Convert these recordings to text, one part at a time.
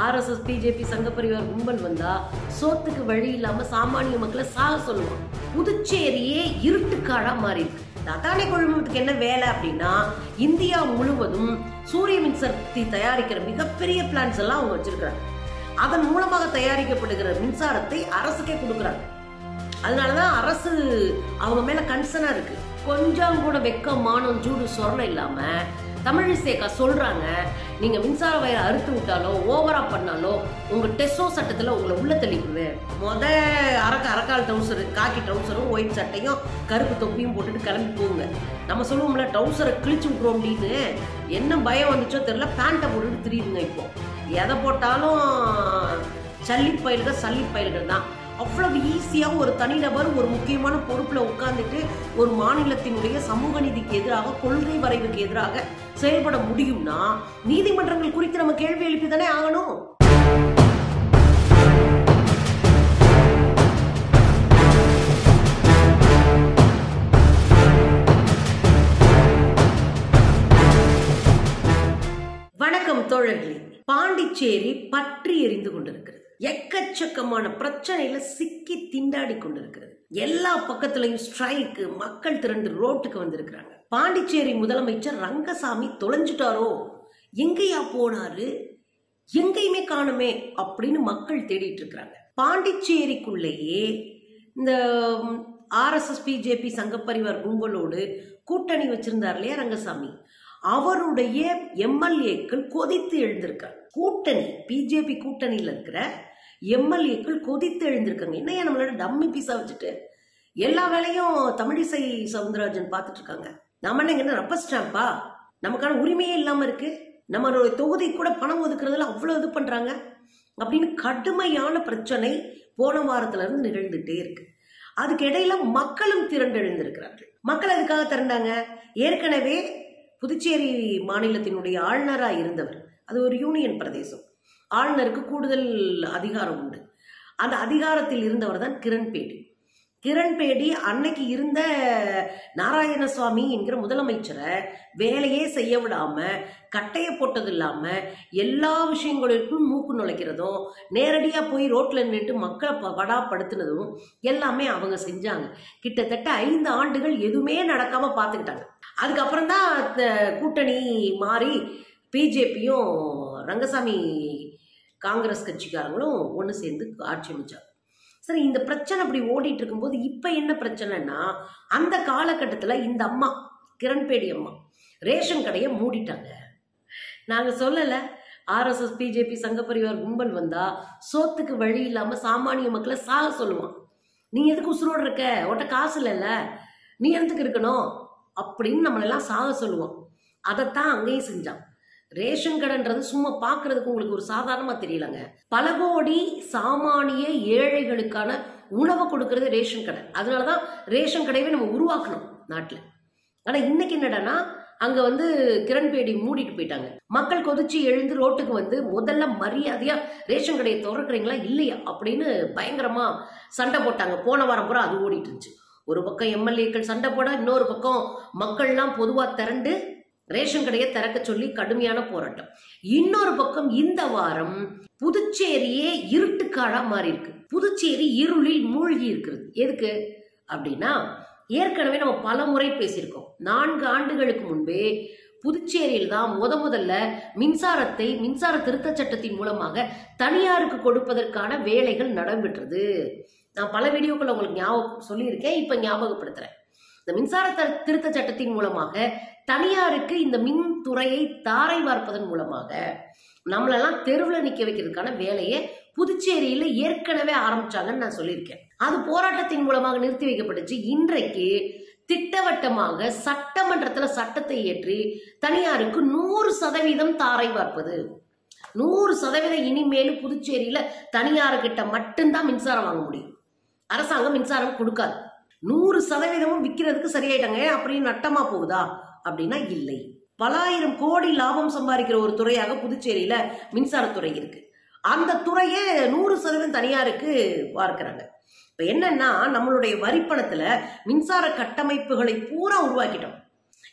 RSS BJP சங்க பரிவார் கும்பல் வந்தா சோத்துக்கு வழி இல்லாம சாமானிய மக்களை சாக சொல்லுவான். புதுச்சேரியே இருட்டுக்காடா மாறி இருக்கு இந்த குழுமத்துக்கு என்ன வேலை அப்படின்னா இந்தியா முழுவதும் சூரிய மின்சக்தி தயாரிக்கிற மிகப்பெரிய பிளான்ஸ் எல்லாம் அவங்க வச்சிருக்கிறாங்க. அதன் மூலமாக தயாரிக்கப்படுகிற மின்சாரத்தை அரசுக்கே கொடுக்குறாங்க. அதனாலதான் அரசு அவங்க மேல கன்சர்னா இருக்கு. கொஞ்சம் கூட வெக்கம் மானம் ஜூடு சொரணை இல்லாம தமிழிசேகா சொல்றாங்க நீங்க மின்சார வயரை அறுத்து விட்டாலோ ஓவரா பண்ணாலோ உங்க டெஸ்டோ சட்டத்துல உங்களை உள்ள தள்ளிக்குவேன் முத அரக்க அரக்கால் ட்ரௌசர் காக்கி ட்ரௌசரும் ஒயிட் சட்டையும் கருப்பு தொப்பியும் போட்டுட்டு கிளம்பி போங்க. நம்ம சொல்லுவோம்ல ட்ரௌசரை கிழிச்சு விட்றோம் அப்படின்னு என்ன பயம் வந்துச்சோ தெரியல பேண்ட்டை போட்டுட்டு திரியுதுங்க இப்போ. எதை போட்டாலும் சல்லி பயில்கள் சல்லி பயில்கள் தான். அவ்வளவு ஈஸியாக ஒரு தனிநபர் ஒரு முக்கியமான பொறுப்பில் உட்கார்ந்துட்டு ஒரு மாநிலத்தினுடைய சமூக நீதிக்கு எதிராக கொள்கை வரைவுக்கு எதிராக செயல்பட முடியும்னா நீதிமன்றங்கள் குறித்து நம்ம கேள்வி எழுப்பி தானே ஆகணும்? வணக்கம் தோழர்களே. பாண்டிச்சேரி பற்றி எரிந்து கொண்டிருக்கிறது. எக்கச்சக்கமான பிரச்சனையில சிக்கி திண்டாடி கொண்டிருக்கிறது. எல்லா பக்கத்திலையும் ஸ்ட்ரைக்கு மக்கள் திரண்டு ரோட்டுக்கு வந்திருக்கிறாங்க. பாண்டிச்சேரி முதலமைச்சர் ரங்கசாமி தொலைஞ்சிட்டாரோ? எங்கேயா போனாரு? எங்கேயுமே காணுமே அப்படின்னு மக்கள் தேடிட்டு இருக்கிறாங்க பாண்டிச்சேரிக்குள்ளேயே இந்த ஆர்எஸ்எஸ் பிஜேபி சங்கப்பரிவார் கும்பலோடு கூட்டணி வச்சிருந்தார் இல்லையா ரங்கசாமி? அவருடைய எம்எல்ஏக்கள் கொதித்து எழுந்திருக்கார் கூட்டணி பிஜேபி கூட்டணியில் இருக்கிற எம்எல்ஏக்கள் கொதித்து எழுந்திருக்காங்க என்னையா நம்மளோட டம்மி பீஸா வச்சுட்டு? எல்லா வேலையும் தமிழிசை சவுந்தரராஜன் பார்த்துட்டு இருக்காங்க நம்ம என்ன ரப்பர் ஸ்டாம்பா? நமக்கான உரிமையே இல்லாம இருக்கு. நம்ம தொகுதி கூட பணம் ஒதுக்குறதுல அவ்வளவு இது பண்றாங்க. அப்படின்னு கடுமையான பிரச்சனை போன வாரத்துல இருந்து நிகழ்ந்துட்டே இருக்கு. அதுக்கு இடையில மக்களும் திரண்டு எழுந்திருக்கிறார்கள் மக்கள் அதுக்காக திரண்டாங்க? ஏற்கனவே புதுச்சேரி மாநிலத்தினுடைய ஆளுநராக இருந்தவர். அது ஒரு யூனியன் பிரதேசம். ஆளுநருக்கு கூடுதல் அதிகாரம் உண்டு. அந்த அதிகாரத்தில் இருந்தவர் தான் கிரண்பேடி. கிரண்பேடி அன்னைக்கு இருந்த நாராயணசுவாமி என்கிற முதலமைச்சரை வேலையே செய்ய விடாம கட்டைய போட்டது இல்லாம எல்லா விஷயங்களுக்கும் மூக்கு நுழைக்கிறதும் நேரடியாக போய் ரோட்ல நின்றுட்டு மக்களை ப- படாப்படுத்தினதும் எல்லாமே அவங்க செஞ்சாங்க. கிட்டத்தட்ட ஐந்து ஆண்டுகள் எதுவுமே நடக்காம பார்த்துக்கிட்டாங்க. அதுக்கப்புறம் தான் கூட்டணி மாறி பிஜேபியும் ரங்கசாமி காங்கிரஸ் கட்சிக்காரங்களும் ஒன்று சேர்ந்து ஆட்சி அமைச்சாங்க. சரி இந்த பிரச்சனை அப்படி ஓடிட்டு இருக்கும்போது இப்போ என்ன பிரச்சனைனா அந்த காலகட்டத்தில் இந்த அம்மா கிரண்பேடி அம்மா ரேஷன் கடையை மூடிட்டாங்க. நாங்கள் சொல்லலை ஆர்எஸ்எஸ் பிஜேபி சங்கப்பரிவார் கும்பல் வந்தா சோத்துக்கு வழி இல்லாமல் சாமானிய மக்களை சாக சொல்லுவான். நீ எதுக்கு உசுரோடு இருக்க? உன்கிட்ட காசு இல்லைல்ல. நீ எதுக்கு இருக்கணும்? அப்படின்னு நம்மளெல்லாம் சாக சொல்லுவான் அதைத்தான் அங்கேயும் செஞ்சான். ரேஷன் கடைன்றது சும்மா பார்க்கறதுக்கு உங்களுக்கு ஒரு சாதாரணமாக தெரியலங்க. பல கோடி சாமானிய ஏழைகளுக்கான உணவை கொடுக்கறது ரேஷன் கடை. அதனால தான் ரேஷன் கடையவே நம்ம உருவாக்கணும் நாட்டில். ஆனால் இன்னைக்கு என்னடான்னா அங்கே வந்து கிரண்பேடி மூடிட்டு போயிட்டாங்க. மக்கள் கொதிச்சு எழுந்து ரோட்டுக்கு வந்து முதல்ல மரியாதையா ரேஷன் கடையை திறக்கிறீங்களா இல்லையா அப்படின்னு பயங்கரமா சண்டை போட்டாங்க. போன வாரம் பூரா அது ஓடிட்டு இருந்துச்சு. ஒரு பக்கம் எம்எல்ஏக்கள் சண்டை போட இன்னொரு பக்கம் மக்கள்லாம் பொதுவாக திரண்டு ரேஷன் கடையை திறக்க சொல்லி கடுமையான போராட்டம். இன்னொரு பக்கம் இந்த வாரம் புதுச்சேரியே இருட்டுக்காடா மாறி இருக்கு புதுச்சேரி இருளில் மூழ்கி இருக்கிறது. எதுக்கு? அப்படின்னா ஏற்கனவே நம்ம பல முறை பேசியிருக்கோம். நான்கு ஆண்டுகளுக்கு முன்பே புதுச்சேரியில் தான் முத முதல்ல மின்சாரத்தை மின்சார திருத்த சட்டத்தின் மூலமாக தனியாருக்கு கொடுப்பதற்கான வேலைகள் நடைபெற்றது. நான் பல வீடியோக்கள் உங்களுக்கு ஞாபகம் சொல்லியிருக்கேன். இப்போ ஞாபகப்படுத்துறேன். இந்த மின்சார த- திருத்த சட்டத்தின் மூலமாக தனியாருக்கு இந்த மின் துறையை தாரை வார்ப்பதன் மூலமாக நம்மளெல்லாம் தெருவில் நிற்க வைக்கிறதுக்கான வேலையை புதுச்சேரியில் ஏற்கனவே ஆரம்பிச்சாங்கன்னு நான் சொல்லியிருக்கேன். அது போராட்டத்தின் மூலமாக நிறுத்தி வைக்கப்பட்டுச்சு. இன்றைக்கு திட்டவட்டமாக சட்டமன்றத்துல சட்டத்தை இயற்றி தனியாருக்கு நூறு சதவீதம் தாரை பார்ப்பது நூறு சதவீதம் இனிமேலும் புதுச்சேரியில தனியார்கிட்ட மட்டும்தான் மின்சாரம் வாங்க முடியும். அரசாங்கம் மின்சாரம் கொடுக்காது. நூறு சதவீதமும் விற்கிறதுக்கு சரியாயிட்டாங்க அப்படின்னு நட்டமா போகுதா? அப்படின்னா இல்லை. பலாயிரம் கோடி லாபம் சம்பாதிக்கிற ஒரு துறையாக புதுச்சேரியில மின்சாரத்துறை இருக்கு. அந்த துறையை நூறு சதவீதம் தனியாருக்கு பார்க்கிறாங்க. இப்ப என்னன்னா நம்மளுடைய வரிப்பணத்துல மின்சார கட்டமைப்புகளை பூரா உருவாக்கிட்டோம்.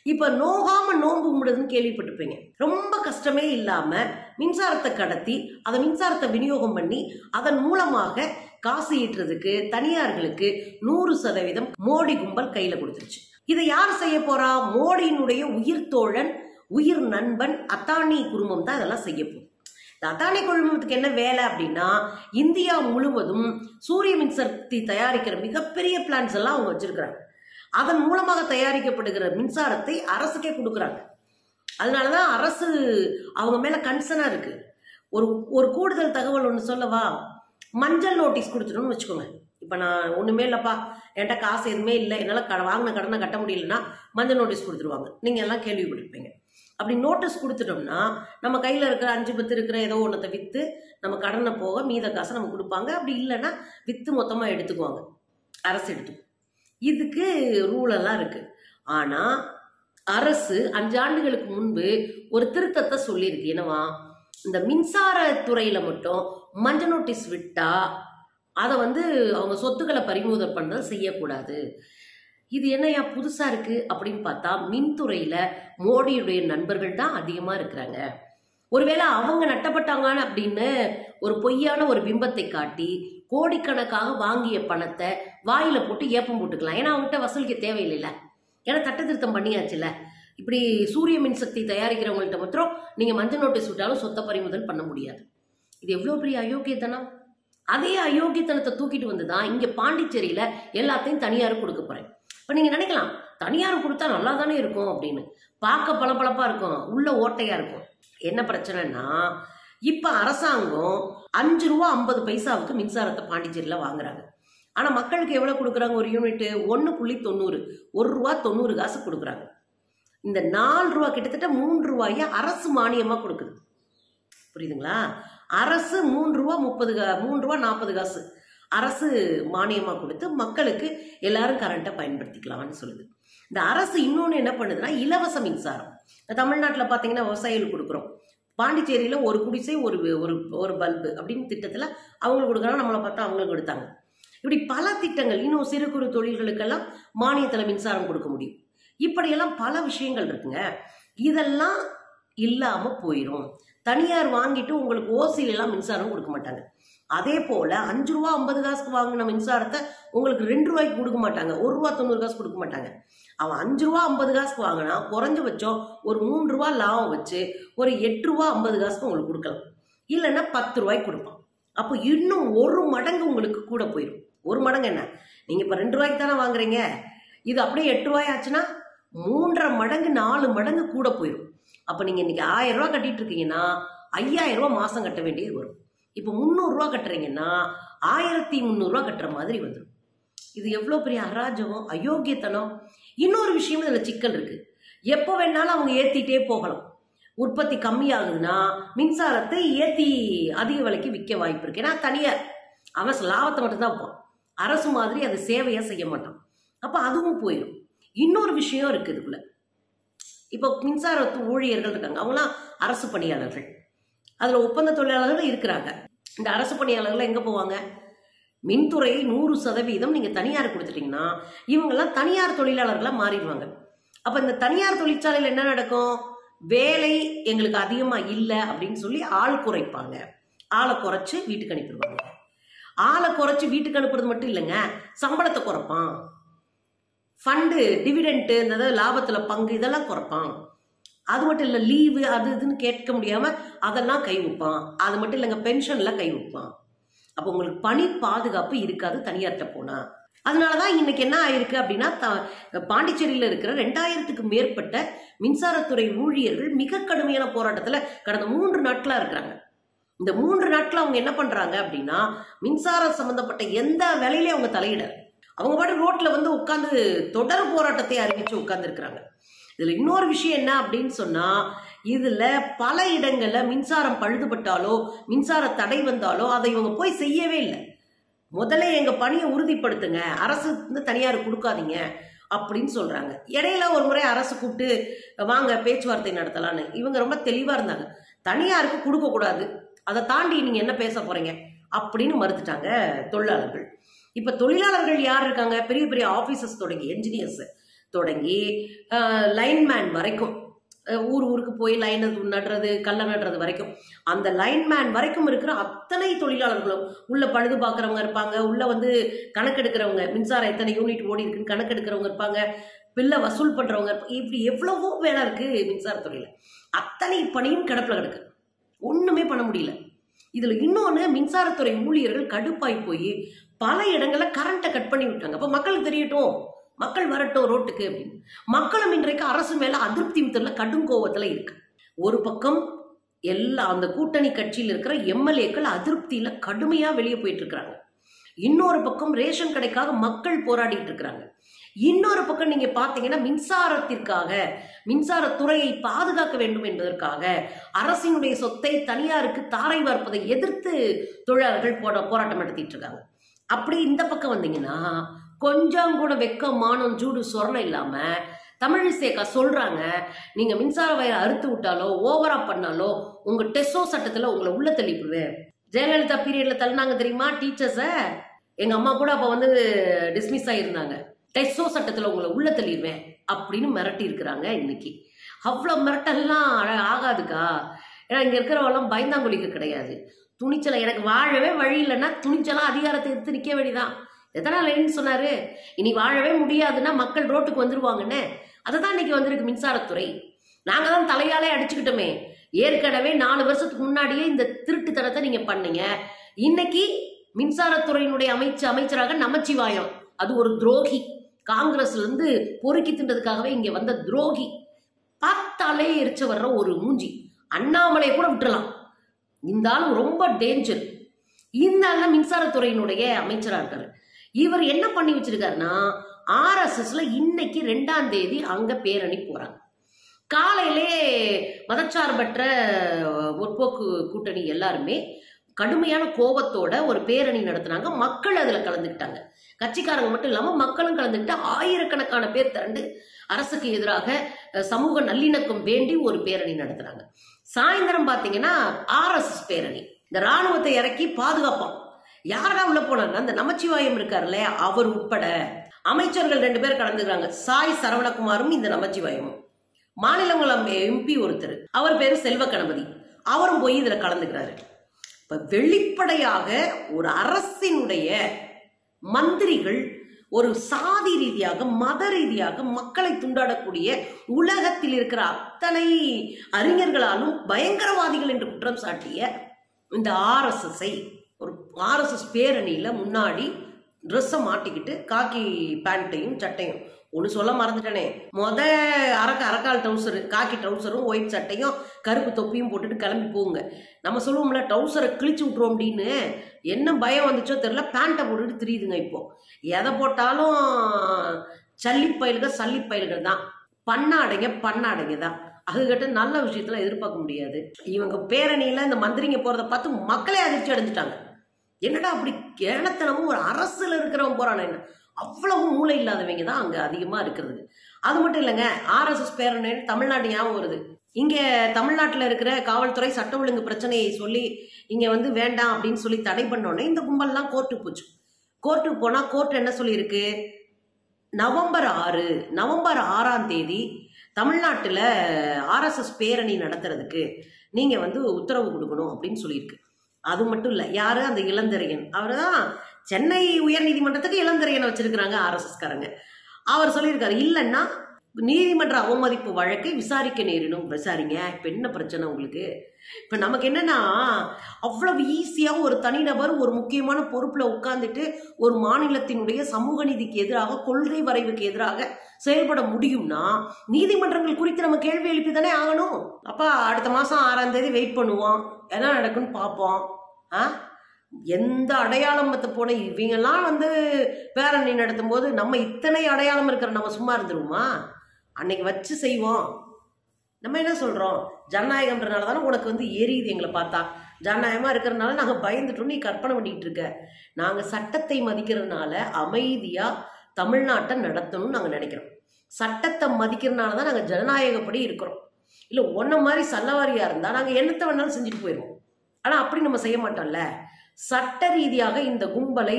இப்ப நோகாம நோன்பு கும்பிடுதுன்னு கேள்விப்பட்டிருப்பீங்க. ரொம்ப கஷ்டமே இல்லாம மின்சாரத்தை கடத்தி அதை மின்சாரத்தை விநியோகம் பண்ணி அதன் மூலமாக காசு ஈட்டுறதுக்கு தனியார்களுக்கு நூறு சதவீதம் மோடி கும்பல் கையில கொடுத்துருச்சு. இதை யார் செய்ய போறா? மோடியினுடைய உயிர் தோழன் உயிர் நண்பன் அத்தானி குடும்பம் தான் இதெல்லாம் செய்ய போகும் இந்த அத்தானி குழுமத்துக்கு என்ன வேலை அப்படின்னா இந்தியா முழுவதும் சூரிய மின்சக்தி தயாரிக்கிற மிகப்பெரிய பிளான்ஸ் எல்லாம் அவங்க வச்சிருக்கிறாங்க. அதன் மூலமாக தயாரிக்கப்படுகிற மின்சாரத்தை அரசுக்கே கொடுக்குறாங்க. அதனாலதான் அரசு அவங்க மேல கன்சர்னா இருக்கு. ஒரு ஒரு கூடுதல் தகவல் ஒன்று சொல்லவா? மஞ்சள் நோட்டீஸ் கொடுத்துட்டோம்னு வச்சுக்கோங்க. இப்போ நான் ஒன்றுமே இல்லைப்பா என்கிட்ட காசு எதுவுமே இல்லை என்னால் க வாங்கின கடனை கட்ட முடியலன்னா மஞ்சள் நோட்டீஸ் கொடுத்துருவாங்க. நீங்கள் எல்லாம் கேள்விப்பட்டிருப்பீங்க. அப்படி நோட்டீஸ் கொடுத்துட்டோம்னா நம்ம கையில் இருக்கிற அஞ்சு பத்து இருக்கிற ஏதோ ஒன்றத்தை விற்று நம்ம கடனை போக மீத காசை நம்ம கொடுப்பாங்க. அப்படி இல்லைன்னா விற்று மொத்தமாக எடுத்துக்குவாங்க. அரசு எடுத்துக்கும். இதுக்கு ரூலெல்லாம் இருக்குது ஆனால் அரசு அஞ்சு ஆண்டுகளுக்கு முன்பு ஒரு திருத்தத்தை சொல்லியிருக்கு. என்னவா? இந்த மின்சார துறையில் மட்டும் மஞ்சள் நோட்டீஸ் விட்டா அதை வந்து அவங்க சொத்துக்களை பறிமுதல் பண்ணதை செய்யக்கூடாது. இது என்னையா புதுசா இருக்கு அப்படின்னு பார்த்தா மின்துறையில மோடியுடைய நண்பர்கள் தான் அதிகமா இருக்கிறாங்க. ஒருவேளை அவங்க நட்டப்பட்டாங்கன்னு அப்படின்னு ஒரு பொய்யான ஒரு பிம்பத்தை காட்டி கோடிக்கணக்காக வாங்கிய பணத்தை வாயில போட்டு ஏப்பம் போட்டுக்கலாம். ஏன்னா அவங்ககிட்ட வசூலிக்க தேவையில்லைல்ல. ஏன்னா சட்ட திருத்தம் பண்ணியாச்சுல்ல. இப்படி சூரிய மின்சக்தி தயாரிக்கிறவங்கள்ட்ட மாத்திரம் நீங்க மஞ்சள் நோட்டீஸ் விட்டாலும் சொத்த பறிமுதல் பண்ண முடியாது. இது எவ்வளோ பெரிய அயோக்கியத்தனம்? அதே அயோக்கியத்தனத்தை தூக்கிட்டு வந்து தான் இங்கே பாண்டிச்சேரியில் எல்லாத்தையும் தனியார் கொடுக்க போகிறேன் இப்போ நீங்கள் நினைக்கலாம் தனியார் கொடுத்தா நல்லா தானே இருக்கும் அப்படின்னு. பார்க்க பளபளப்பாக இருக்கும் உள்ள ஓட்டையாக இருக்கும். என்ன பிரச்சனைன்னா இப்போ அரசாங்கம் அஞ்சு ரூபா ஐம்பது பைசாவுக்கு மின்சாரத்தை பாண்டிச்சேரியில் வாங்குறாங்க. ஆனால் மக்களுக்கு எவ்வளோ கொடுக்குறாங்க ஒரு யூனிட்டு? ஒன்று புள்ளி தொண்ணூறு. ஒரு ரூபா தொண்ணூறு காசு கொடுக்குறாங்க. இந்த நாலு ரூபா கிட்டத்தட்ட மூன்று ரூபாயை அரசு மானியமாக கொடுக்குது. புரியுதுங்களா? அரசு மூன்று ரூபா முப்பது கா மூன்று ரூபா நாற்பது காசு. அரசு மானியமாக கொடுத்து மக்களுக்கு எல்லாரும் கரண்ட்டை பயன்படுத்திக்கலாம்னு சொல்லுது. இந்த அரசு இன்னொன்று என்ன பண்ணுதுன்னா இலவச மின்சாரம். தமிழ்நாட்டில் பார்த்தீங்கன்னா விவசாயிகள் கொடுக்குறோம். பாண்டிச்சேரியில் ஒரு குடிசை ஒரு ஒரு ஒரு பல்பு அப்படின்னு திட்டத்தில் அவங்களுக்கு கொடுக்குறாங்க நம்மளை பார்த்தா அவங்களுக்கு கொடுத்தாங்க இப்படி பல திட்டங்கள் இன்னும் சிறு குறு தொழில்களுக்கெல்லாம் மானியத்தில் மின்சாரம் கொடுக்க முடியும். இப்படியெல்லாம் பல விஷயங்கள் இருக்குங்க. இதெல்லாம் இல்லாமல் போயிடும் தனியார் வாங்கிட்டு உங்களுக்கு ஓசிலெல்லாம் மின்சாரம் கொடுக்க மாட்டாங்க. அதே போல அஞ்சு ரூபா ஐம்பது காசுக்கு வாங்கின மின்சாரத்தை உங்களுக்கு ரெண்டு ரூபாய்க்கு கொடுக்க மாட்டாங்க. ஒரு ரூபா தொண்ணூறு காசு கொடுக்க மாட்டாங்க. அவன் அஞ்சு ரூபா ஐம்பது காசுக்கு வாங்கினா குறைஞ்சபட்சம் ஒரு மூணு ரூபா லாபம் வச்சு ஒரு எட்டு ரூபா ஐம்பது காசுக்கு உங்களுக்கு கொடுக்கலாம். இல்லைன்னா பத்து ரூபாய்க்கு கொடுப்பான். அப்போ இன்னும் ஒரு மடங்கு உங்களுக்கு கூட போயிடும். ஒரு மடங்கு என்ன? நீங்க இப்ப ரெண்டு ரூபாய்க்கு தானே வாங்குறீங்க. இது அப்படியே எட்டு ரூபாய் ஆச்சுன்னா மூன்றரை மடங்கு நாலு மடங்கு கூட போயிடும். அப்போ நீங்கள் இன்றைக்கி ஆயிரம் ரூபா கட்டிட்டு இருக்கீங்கன்னா ஐயாயிரம் ரூபா மாதம் கட்ட வேண்டியது வரும். இப்போ முந்நூறுரூவா கட்டுறீங்கன்னா ஆயிரத்தி முந்நூறுரூவா கட்டுற மாதிரி வந்துடும் இது எவ்வளோ பெரிய அராஜகம் அயோக்கியத்தனம். இன்னொரு விஷயமும் இதில் சிக்கல் இருக்குது எப்போ வேணாலும் அவங்க ஏற்றிட்டே போகலாம். உற்பத்தி கம்மியாகுதுன்னா மின்சாரத்தை ஏற்றி அதிக விலைக்கு விற்க வாய்ப்பு இருக்கு. ஏன்னா தனியார் அவன் லாபத்தை மட்டும்தான் வைப்பான் அரசு மாதிரி அது சேவையாக செய்ய மாட்டான். அப்போ அதுவும் போயிடும் இன்னொரு விஷயம் இருக்குது இதுக்குள்ள. இப்போ மின்சாரத்து ஊழியர்கள் இருக்காங்க. அவங்களாம் அரசு பணியாளர்கள். அதில் ஒப்பந்த தொழிலாளர்கள் இருக்கிறாங்க. இந்த அரசு பணியாளர்கள் எங்கே போவாங்க? மின்துறை நூறு சதவீதம் நீங்கள் தனியார் கொடுத்துட்டீங்கன்னா இவங்கெல்லாம் தனியார் தொழிலாளர்களாக மாறிடுவாங்க. அப்போ இந்த தனியார் தொழிற்சாலையில் என்ன நடக்கும்? வேலை எங்களுக்கு அதிகமாக இல்லை அப்படின்னு சொல்லி ஆள் குறைப்பாங்க. ஆளை குறைச்சி வீட்டுக்கு அனுப்பிடுவாங்க. ஆளை குறைச்சி வீட்டுக்கு அனுப்புறது மட்டும் இல்லைங்க சம்பளத்தை குறைப்பான். ஃபண்டு டிவிடெண்ட்டு இந்த லாபத்தில் பங்கு இதெல்லாம் குறைப்பான். அது மட்டும் இல்லை லீவு அது இதுன்னு கேட்க முடியாமல் அதெல்லாம் கை வைப்பான். அது மட்டும் இல்லைங்க பென்ஷன்லாம் கை வைப்பான். அப்போ உங்களுக்கு பணி பாதுகாப்பு இருக்காது தனியார்கிட்ட போனால் அதனால தான் இன்னைக்கு என்ன ஆயிருக்கு அப்படின்னா த- பாண்டிச்சேரியில் இருக்கிற ரெண்டாயிரத்துக்கு மேற்பட்ட மின்சாரத்துறை ஊழியர்கள் மிக கடுமையான போராட்டத்தில் கடந்த மூன்று நாட்களாக இருக்கிறாங்க. இந்த மூன்று நாட்கள் அவங்க என்ன பண்ணுறாங்க அப்படின்னா மின்சாரம் சம்மந்தப்பட்ட எந்த வேலையிலையும் அவங்க தலையிட அவங்க பாட்டு ரோட்ல வந்து உட்காந்து தொடர் போராட்டத்தை அறிவிச்சு உட்கார்ந்து இதில் இதுல இன்னொரு விஷயம் என்ன அப்படின்னு சொன்னா இதுல பல இடங்கள்ல மின்சாரம் பழுதுபட்டாலோ மின்சார தடை வந்தாலோ அதை இவங்க போய் செய்யவே இல்லை. முதல்ல எங்க பணியை உறுதிப்படுத்துங்க அரசு வந்து தனியார் கொடுக்காதீங்க அப்படின்னு சொல்றாங்க. இடையில ஒரு முறை அரசு கூப்பிட்டு வாங்க பேச்சுவார்த்தை நடத்தலான்னு. இவங்க ரொம்ப தெளிவா இருந்தாங்க. தனியாருக்கு கொடுக்க கூடாது அதை தாண்டி நீங்க என்ன பேச போறீங்க அப்படின்னு மறுத்துட்டாங்க தொழிலாளர்கள். இப்ப தொழிலாளர்கள் யார் இருக்காங்க? பெரிய பெரிய ஆஃபீஸர்ஸ் தொடங்கி என்ஜினியர்ஸ் தொடங்கி லைன்மேன் வரைக்கும். ஊர் ஊருக்கு போய் லைன் நடுறது கள்ள நடுறது வரைக்கும். அந்த லைன்மேன் வரைக்கும் இருக்கிற அத்தனை தொழிலாளர்களும் உள்ள பழுது பார்க்குறவங்க இருப்பாங்க. உள்ள வந்து கணக்கெடுக்கிறவங்க மின்சாரம் எத்தனை யூனிட் ஓடி இருக்குன்னு கணக்கெடுக்கிறவங்க இருப்பாங்க. பில்லை வசூல் பண்றவங்க இப்படி எவ்வளவோ வேலை இருக்கு மின்சாரத்துறையில அத்தனை பணியும் கிடப்பில் கிடக்கு. ஒண்ணுமே பண்ண முடியல. இதுல இன்னொன்னு மின்சாரத்துறை ஊழியர்கள் கடுப்பாய் போய் பல இடங்கள்ல கரண்ட்டை கட் பண்ணி விட்டாங்க. அப்ப மக்களுக்கு தெரியட்டும். மக்கள் வரட்டும் ரோட்டுக்கு அப்படின்னு. மக்களும் இன்றைக்கு அரசு மேல அதிருப்தி மித்தல கடும் கோபத்துல இருக்கு. ஒரு பக்கம் எல்லா அந்த கூட்டணி கட்சியில் இருக்கிற எம்எல்ஏக்கள் அதிருப்தியில கடுமையா வெளியே போயிட்டு இருக்கிறாங்க. இன்னொரு பக்கம் ரேஷன் கடைக்காக மக்கள் போராடிட்டு இருக்கிறாங்க. இன்னொரு பக்கம் நீங்க பாத்தீங்கன்னா மின்சாரத்திற்காக மின்சாரத்துறையை பாதுகாக்க வேண்டும் என்பதற்காக அரசினுடைய சொத்தை தனியாருக்கு தாரை வார்ப்பதை எதிர்த்து தொழிலாளர்கள் போராட்டம் நடத்திட்டு இருக்காங்க. அப்படி இந்த பக்கம் வந்தீங்கன்னா கொஞ்சம் கூட வெக்கம் மானம் ஜூடு சொரணம் இல்லாம தமிழிசேகா சொல்றாங்க நீங்க மின்சார வயரை அறுத்து விட்டாலோ ஓவரா பண்ணாலோ உங்க டெஸ்டோ சட்டத்துல உங்களை உள்ள தள்ளிவிடுவேன். ஜெயலலிதா பீரியட்ல தள்ளினாங்க தெரியுமா டீச்சர்ஸ எங்க அம்மா கூட அப்ப வந்து டிஸ்மிஸ் ஆயிருந்தாங்க. டெஸ்டோ சட்டத்துல உங்களை உள்ள தள்ளிடுவேன் அப்படின்னு மிரட்டி இருக்கிறாங்க இன்னைக்கு. அவ்வளவு மிரட்டல்லாம் ஆகாதுக்கா. ஏன்னா இங்க இருக்கிறவெல்லாம் பயந்தாங்குழிக்க கிடையாது. துணிச்சலை எனக்கு வாழவே வழி இல்லைன்னா துணிச்சலாக அதிகாரத்தை எடுத்து நிற்க வேண்டியதான் எத்தனை லைன் சொன்னார்? இனி வாழவே முடியாதுன்னா மக்கள் ரோட்டுக்கு வந்துருவாங்கன்னு. அதை தான் இன்னைக்கு வந்திருக்கு மின்சாரத்துறை. நாங்கள் தான் தலையாலே அடிச்சுக்கிட்டோமே. ஏற்கனவே நாலு வருஷத்துக்கு முன்னாடியே இந்த திருட்டுத்தனத்தை நீங்கள் பண்ணீங்க. இன்னைக்கு மின்சாரத்துறையினுடைய அமைச்சு அமைச்சராக நமச்சிவாயம். அது ஒரு துரோகி. காங்கிரஸ்லேருந்து பொறுக்கி தின்றதுக்காகவே இங்கே வந்த துரோகி. பார்த்தாலே எரிச்ச வர்ற ஒரு மூஞ்சி. அண்ணாமலையை கூட விட்டுறலாம். இந்த ஆள் ரொம்ப டேஞ்சர் இந்த ஆள் மின்சாரத்துறையினுடைய அமைச்சராக இருக்காரு. இவர் என்ன பண்ணி வச்சிருக்காருன்னா ஆர்எஸ்எஸ்ல இன்னைக்கு ரெண்டாம் தேதி அங்க பேரணி போறாங்க. காலையிலே மதச்சார்பற்ற முற்போக்கு கூட்டணி எல்லாருமே கடுமையான கோபத்தோட ஒரு பேரணி நடத்தினாங்க. மக்கள் அதில் கலந்துக்கிட்டாங்க. கட்சிக்காரங்க மட்டும் இல்லாமல் மக்களும் கலந்துக்கிட்டு ஆயிரக்கணக்கான பேர் திரண்டு அரசுக்கு எதிராக சமூக நல்லிணக்கம் வேண்டி ஒரு பேரணி நடத்துறாங்க சாயந்தரம் பாத்தீங்கன்னா ஆர்எஸ்எஸ் பேரணி. இந்த ராணுவத்தை இறக்கி பாதுகாப்போம். யாரா உள்ள போனாங்க? அந்த நமச்சிவாயம் இருக்காருல்ல அவர் உட்பட. அமைச்சர்கள் ரெண்டு பேர் கலந்துக்கிறாங்க. சாய் சரவணகுமாரும் இந்த நமச்சிவாயமும். மாநிலங்களவை எம்பி ஒருத்தர். அவர் பேரு செல்வ கணபதி. அவரும் போய் இதுல கலந்துக்கிறாரு. இப்ப வெளிப்படையாக ஒரு அரசினுடைய மந்திரிகள் ஒரு சாதி ரீதியாக மத ரீதியாக மக்களை துண்டாடக்கூடிய உலகத்தில் இருக்கிற அத்தனை அறிஞர்களாலும் பயங்கரவாதிகள் என்று குற்றம் சாட்டிய இந்த ஆர்எஸ்எஸ்ஐ ஒரு ஆர்எஸ்எஸ் பேரணியில் முன்னாடி ட்ரெஸ்ஸை மாட்டிக்கிட்டு காக்கி பேண்ட்டையும் சட்டையும் ஒன்று சொல்ல மறந்துட்டேனே. மொத அரக்க அரக்கால் ட்ரௌசரு காக்கி ட்ரௌசரும் ஒயிட் சட்டையும் கருப்பு தொப்பியும் போட்டுட்டு கிளம்பி போங்க. நம்ம சொல்லுவோம்ல ட்ரௌசரை கிழிச்சு விட்ருவோம் அப்படின்னு என்ன பயம் வந்துச்சோ தெரியல பேண்ட்டை போட்டுட்டு திரியுதுங்க இப்போ. எதை போட்டாலும் சல்லிப்பயல்கள் சல்லிப்பயில்கள் தான். பண்ணாடைங்க பண்ணாடைங்க தான். அதுகிட்ட நல்ல விஷயத்துல எதிர்பார்க்க முடியாது. இவங்க பேரணியில இந்த மந்திரிங்க போறத பார்த்து மக்களே அதிர்ச்சி அடைஞ்சிட்டாங்க. என்னடா அப்படி கேனத்தனமும் ஒரு அரசுல இருக்கிறவன் போறானே என்ன? அவ்வளவு மூளை இல்லாதவங்க தான் அங்க அதிகமா இருக்கிறது. அது மட்டும் இல்லைங்க ஆர்எஸ்எஸ் பேரணி தமிழ்நாடு ஞாபகம் வருது. இங்க தமிழ்நாட்டில் இருக்கிற காவல்துறை சட்ட ஒழுங்கு பிரச்சனையை சொல்லி இங்க வந்து வேண்டாம் அப்படின்னு சொல்லி தடை பண்ணோன்னே இந்த கும்பல்லாம் கோர்ட்டுக்கு போச்சு. கோர்ட்டுக்கு போனா கோர்ட் என்ன சொல்லியிருக்கு? நவம்பர் ஆறு நவம்பர் ஆறாம் தேதி தமிழ்நாட்டில் ஆர்எஸ்எஸ் பேரணி நடத்துறதுக்கு நீங்க வந்து உத்தரவு கொடுக்கணும் அப்படின்னு சொல்லியிருக்கு. அது மட்டும் இல்லை யாரு? அந்த இளந்திரையன். அவர் தான் சென்னை உயர்நீதிமன்றத்துக்கு இளந்திரையனை வச்சிருக்கிறாங்க ஆர்எஸ்எஸ் காரங்க அவர் சொல்லியிருக்காரு இல்லைன்னா நீதிமன்ற அவமதிப்பு வழக்கை விசாரிக்க நேரிடும். விசாரிங்க இப்போ என்ன பிரச்சனை உங்களுக்கு? இப்போ நமக்கு என்னன்னா அவ்வளவு ஈஸியாக ஒரு தனிநபர் ஒரு முக்கியமான பொறுப்பில் உட்கார்ந்துட்டு ஒரு மாநிலத்தினுடைய சமூக நீதிக்கு எதிராக கொள்கை வரைவுக்கு எதிராக செயல்பட முடியும்னா நீதிமன்றங்கள் குறித்து நம்ம கேள்வி எழுப்பி தானே ஆகணும். அப்பா அடுத்த மாதம் ஆறாம் தேதி வெயிட் பண்ணுவோம். என்ன நடக்குன்னு பார்ப்போம். ஆ? எந்த அடையாளமத்தை மத்த போன இவங்கெல்லாம் வந்து பேரணி நடத்தும் போது நம்ம இத்தனை அடையாளம் இருக்கிற நம்ம சும்மா இருந்துருவோமா? அன்னைக்கு வச்சு செய்வோம். நம்ம என்ன சொல்றோம்? ஜனநாயகம்ன்றனால தானே உனக்கு வந்து எரியுது எங்களை பார்த்தா. ஜனநாயகமா இருக்கிறனால நாங்கள் பயந்துட்டோம். நீ கற்பனை பண்ணிட்டு இருக்க. நாங்கள் சட்டத்தை மதிக்கிறதுனால அமைதியா தமிழ்நாட்டை நடத்தணும்னு நாங்கள் நினைக்கிறோம். சட்டத்தை மதிக்கிறனால தான் நாங்கள் ஜனநாயகப்படி இருக்கிறோம். இல்லை ஒன்ன மாதிரி சல்லவாரியா இருந்தா நாங்கள் என்னத்தை வேணாலும் செஞ்சுட்டு போயிடுவோம் ஆனால் அப்படி நம்ம செய்ய மாட்டோம்ல. சட்ட ரீதியாக இந்த கும்பலை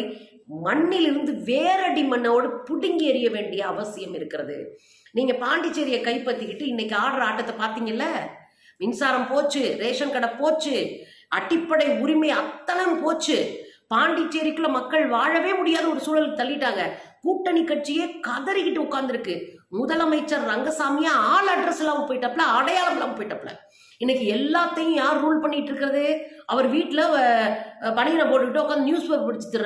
மண்ணிலிருந்து வேரடி மண்ணோடு புடுங்கி எறிய வேண்டிய அவசியம் இருக்கிறது. நீங்க பாண்டிச்சேரியை கைப்பற்றிக்கிட்டு இன்னைக்கு ஆடுற ஆட்டத்தை பார்த்தீங்கல்ல? மின்சாரம் போச்சு ரேஷன் கடை போச்சு அடிப்படை உரிமை அத்தனம் போச்சு. பாண்டிச்சேரிக்குள்ள மக்கள் வாழவே முடியாத ஒரு சூழல் தள்ளிட்டாங்க. கூட்டணி கட்சியே கதறிக்கிட்டு உட்கார்ந்துருக்கு. முதலமைச்சர் ரங்கசாமியா ஆள் அட்ரஸ் இல்லாம போயிட்டப்ல அடையாளம் இல்லாம போயிட்டப்ல இன்னைக்கு எல்லாத்தையும் யார் ரூல் பண்ணிட்டு இருக்கிறது? அவர் வீட்டில் பணியினை போட்டுக்கிட்டு உட்காந்து நியூஸ் பேப்பர் படிச்சு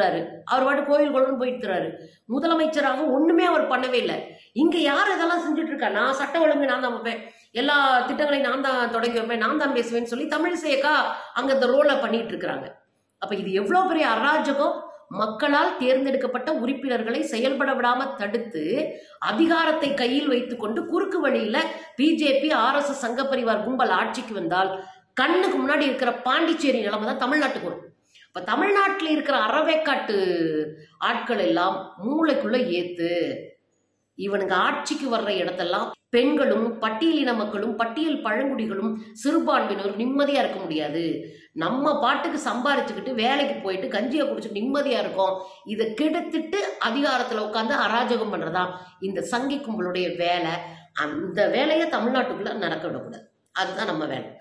அவர் பாட்டு கோயில் குளம்னு போயிட்டு தர்றாரு முதலமைச்சராக ஒன்றுமே அவர் பண்ணவே இல்லை. இங்கே யார் இதெல்லாம் செஞ்சுட்டு இருக்கா? நான் சட்ட ஒழுங்கு நான் தான் வைப்பேன். எல்லா திட்டங்களையும் நான் தான் தொடங்கி வைப்பேன். நான் தான் பேசுவேன்னு சொல்லி தமிழிசையக்கா அங்கே இந்த ரோலை பண்ணிட்டு இருக்கிறாங்க. அப்போ இது எவ்வளோ பெரிய அராஜகம்? மக்களால் தேர்ந்தெடுக்கப்பட்ட உறுப்பினர்களை செயல்பட விடாம தடுத்து அதிகாரத்தை கையில் வைத்துக்கொண்டு குறுக்கு வழியில பிஜேபி ஆர்எஸ்எஸ் சங்க பரிவார் கும்பல் ஆட்சிக்கு வந்தால் கண்ணுக்கு முன்னாடி இருக்கிற பாண்டிச்சேரி நிலைமை தான் தமிழ்நாட்டுக்கு வரும். இப்ப தமிழ்நாட்டில் இருக்கிற அறவேக்காட்டு ஆட்கள் எல்லாம் மூளைக்குள்ள ஏத்து இவனுங்க ஆட்சிக்கு வர்ற இடத்தெல்லாம் பெண்களும் பட்டியலின மக்களும் பட்டியல் பழங்குடிகளும் சிறுபான்மையினர் நிம்மதியா இருக்க முடியாது. நம்ம பாட்டுக்கு சம்பாரிச்சுக்கிட்டு வேலைக்கு போயிட்டு கஞ்சியை குடிச்சு நிம்மதியா இருக்கும். இதை கெடுத்துட்டு அதிகாரத்துல உட்காந்து அராஜகம் பண்றதா? இந்த சங்கி கும்பலுடைய வேலை. அந்த வேலையை தமிழ்நாட்டுக்குள்ள நடக்க விடக்கூடாது. அதுதான் நம்ம வேலை.